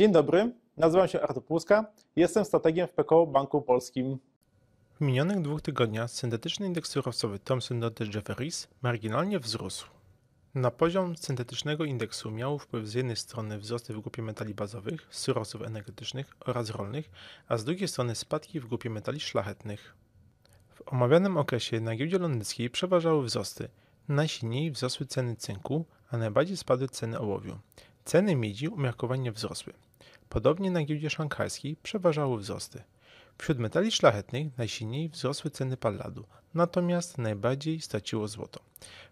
Dzień dobry, nazywam się Artur Płuska, jestem strategiem w PKO Banku Polskim. W minionych dwóch tygodniach syntetyczny indeks surowcowy Thomson Reuters Jefferies marginalnie wzrósł. Na poziom syntetycznego indeksu miał wpływ z jednej strony wzrosty w grupie metali bazowych, surowców energetycznych oraz rolnych, a z drugiej strony spadki w grupie metali szlachetnych. W omawianym okresie na giełdzie londyńskiej przeważały wzrosty. Najsilniej wzrosły ceny cynku, a najbardziej spadły ceny ołowiu. Ceny miedzi umiarkowanie wzrosły. Podobnie na giełdzie szanghajskiej przeważały wzrosty. Wśród metali szlachetnych najsilniej wzrosły ceny palladu, natomiast najbardziej straciło złoto.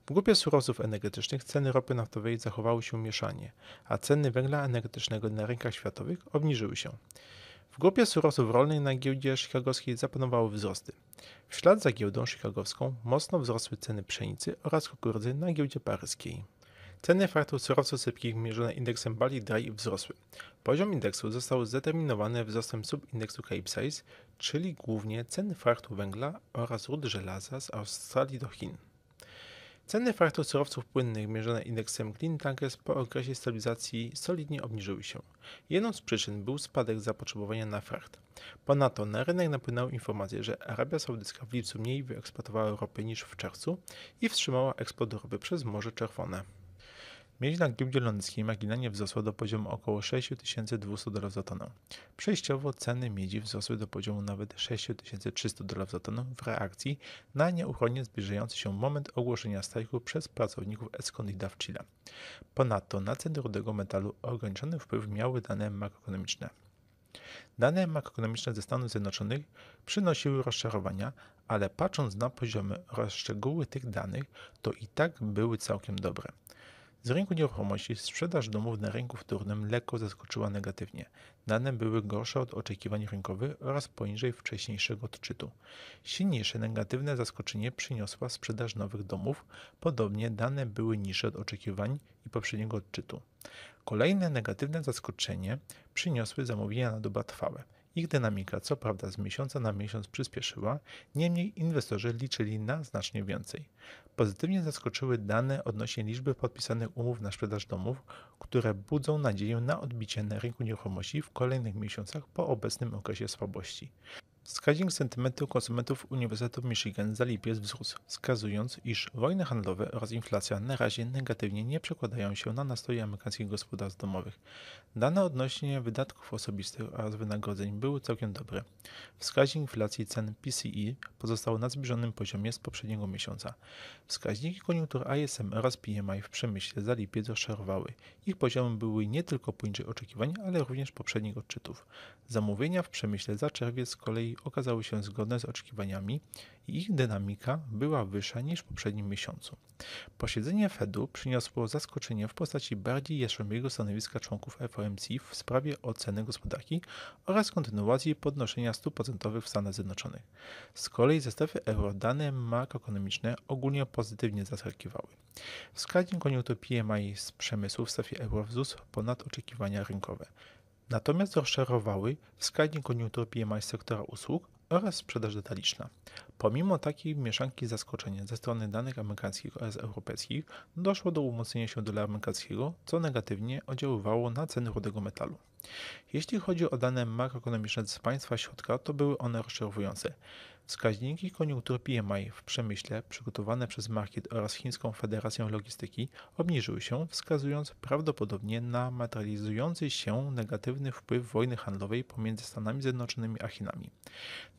W grupie surowców energetycznych ceny ropy naftowej zachowały się mieszanie, a ceny węgla energetycznego na rynkach światowych obniżyły się. W grupie surowców rolnych na giełdzie chicagowskiej zapanowały wzrosty. W ślad za giełdą chicagowską mocno wzrosły ceny pszenicy oraz kukurydzy na giełdzie paryskiej. Ceny faktur surowców sypkich mierzone indeksem Bali Dry wzrosły. Poziom indeksu został zdeterminowany wzrostem subindeksu Capesize, czyli głównie ceny faktur węgla oraz rud żelaza z Australii do Chin. Ceny faktur surowców płynnych mierzone indeksem Clean Tankers po okresie stabilizacji solidnie obniżyły się. Jedną z przyczyn był spadek zapotrzebowania na fracht. Ponadto na rynek napłynęły informacje, że Arabia Saudyjska w lipcu mniej wyeksportowała ropy niż w czerwcu i wstrzymała eksport ropy przez Morze Czerwone. Miedź na giełdzie londyńskiej marginalnie wzrosła do poziomu około 6200 dolarów za tonę. Przejściowo ceny miedzi wzrosły do poziomu nawet 6300 dolarów za tonę w reakcji na nieuchronnie zbliżający się moment ogłoszenia strajku przez pracowników Escondida w Chile. Ponadto na ceny rudego metalu ograniczony wpływ miały dane makroekonomiczne. Dane makroekonomiczne ze Stanów Zjednoczonych przynosiły rozczarowania, ale patrząc na poziomy oraz szczegóły tych danych, to i tak były całkiem dobre. Z rynku nieruchomości sprzedaż domów na rynku wtórnym lekko zaskoczyła negatywnie. Dane były gorsze od oczekiwań rynkowych oraz poniżej wcześniejszego odczytu. Silniejsze negatywne zaskoczenie przyniosła sprzedaż nowych domów, podobnie dane były niższe od oczekiwań i poprzedniego odczytu. Kolejne negatywne zaskoczenie przyniosły zamówienia na doba trwałe. Ich dynamika co prawda z miesiąca na miesiąc przyspieszyła, niemniej inwestorzy liczyli na znacznie więcej. Pozytywnie zaskoczyły dane odnośnie liczby podpisanych umów na sprzedaż domów, które budzą nadzieję na odbicie na rynku nieruchomości w kolejnych miesiącach po obecnym okresie słabości. Wskaźnik sentymentu konsumentów Uniwersytetu Michigan za lipiec wzrósł, wskazując, iż wojny handlowe oraz inflacja na razie negatywnie nie przekładają się na nastroje amerykańskich gospodarstw domowych. Dane odnośnie wydatków osobistych oraz wynagrodzeń były całkiem dobre. Wskaźnik inflacji cen PCE pozostał na zbliżonym poziomie z poprzedniego miesiąca. Wskaźniki koniunktur ISM oraz PMI w przemyśle za lipiec rozczarowały. Ich poziomy były nie tylko poniżej oczekiwań, ale również poprzednich odczytów. Zamówienia w przemyśle za czerwiec z kolei okazały się zgodne z oczekiwaniami i ich dynamika była wyższa niż w poprzednim miesiącu. Posiedzenie Fedu przyniosło zaskoczenie w postaci bardziej jastrzębiego stanowiska członków FOMC w sprawie oceny gospodarki oraz kontynuacji podnoszenia stóp procentowych w Stanach Zjednoczonych. Z kolei ze strefy euro dane makroekonomiczne ogólnie pozytywnie zaskakiwały. Wskaźnik koniunktur PMI z przemysłu w strefie euro wzrósł ponad oczekiwania rynkowe. Natomiast rozczarowały wskaźnik koniunktur PMI sektora usług oraz sprzedaż detaliczna. Pomimo takiej mieszanki zaskoczenia ze strony danych amerykańskich oraz europejskich, doszło do umocnienia się dolara amerykańskiego, co negatywnie oddziaływało na ceny rudego metalu. Jeśli chodzi o dane makroekonomiczne z państwa środka, to były one rozczarowujące. Wskaźniki koniunktury PMI w przemyśle przygotowane przez Market oraz Chińską Federacją Logistyki obniżyły się, wskazując prawdopodobnie na materializujący się negatywny wpływ wojny handlowej pomiędzy Stanami Zjednoczonymi a Chinami.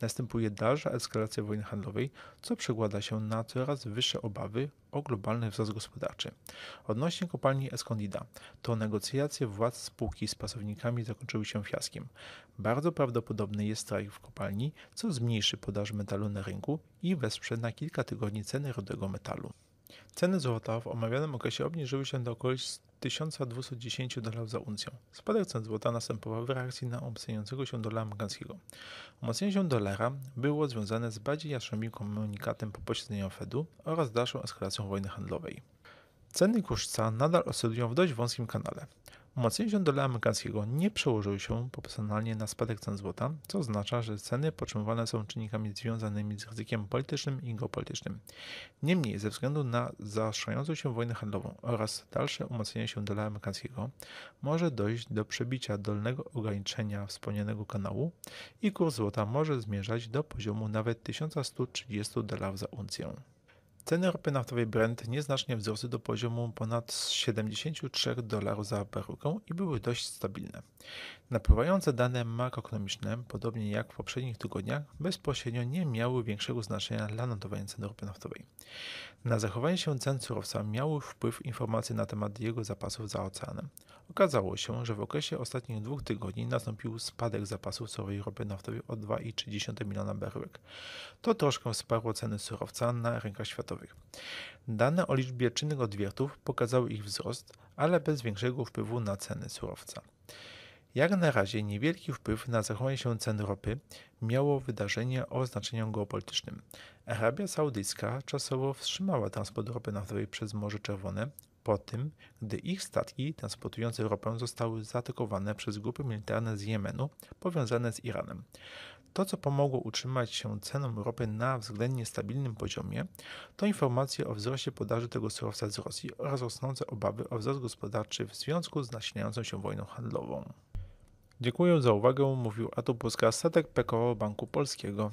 Następuje dalsza eskalacja wojny handlowej, co przekłada się na coraz wyższe obawy o globalny wzrost gospodarczy. Odnośnie kopalni Escondida, to negocjacje władz spółki z pasownikami zakończyły się fiaskiem. Bardzo prawdopodobny jest strajk w kopalni, co zmniejszy podaż metalu na rynku i wesprze na kilka tygodni ceny rudego metalu. Ceny złota w omawianym okresie obniżyły się do okolic 1210 dolarów za uncję. Spadek cen złota następował w reakcji na umacniającego się dolara amerykańskiego. Umacnienie się dolara było związane z bardziej jastrzębim komunikatem po posiedzeniu Fedu oraz dalszą eskalacją wojny handlowej. Ceny kurczca nadal oscylują w dość wąskim kanale. Umocnienie się dolara amerykańskiego nie przełożyło się proporcjonalnie na spadek cen złota, co oznacza, że ceny podtrzymywane są czynnikami związanymi z ryzykiem politycznym i geopolitycznym. Niemniej, ze względu na zaostrzającą się wojnę handlową oraz dalsze umocnienie się dolara amerykańskiego, może dojść do przebicia dolnego ograniczenia wspomnianego kanału i kurs złota może zmierzać do poziomu nawet 1130 dolarów za uncję. Ceny ropy naftowej Brent nieznacznie wzrosły do poziomu ponad 73 dolarów za baryłkę i były dość stabilne. Napływające dane makroekonomiczne, podobnie jak w poprzednich tygodniach, bezpośrednio nie miały większego znaczenia dla notowania ceny ropy naftowej. Na zachowanie się cen surowca miały wpływ informacje na temat jego zapasów za oceanem. Okazało się, że w okresie ostatnich dwóch tygodni nastąpił spadek zapasów surowej ropy naftowej o 2,3 miliona baryłek. To troszkę wsparło ceny surowca na rynkach światowych. Dane o liczbie czynnych odwiertów pokazały ich wzrost, ale bez większego wpływu na ceny surowca. Jak na razie niewielki wpływ na zachowanie się cen ropy miało wydarzenie o znaczeniu geopolitycznym. Arabia Saudyjska czasowo wstrzymała transport ropy naftowej przez Morze Czerwone po tym, gdy ich statki transportujące ropę zostały zaatakowane przez grupy militarne z Jemenu powiązane z Iranem. To, co pomogło utrzymać się cenom ropy na względnie stabilnym poziomie, to informacje o wzroście podaży tego surowca z Rosji oraz rosnące obawy o wzrost gospodarczy w związku z nasilającą się wojną handlową. Dziękuję za uwagę, mówił Artur Puska, Statek PKO Banku Polskiego.